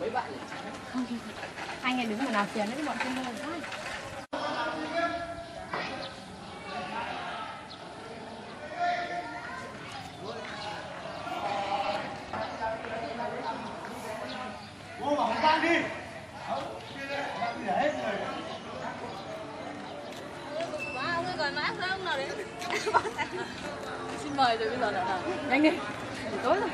mấy bạn, hai ngày đứng mà nào tiền đấy bọn tôi mua quá Mua mà không đi. Không, đi đây, đi hết người. Wow, còn mát nữa ông nào Xin mời rồi bây giờ là nào nhanh đi. Tối rồi.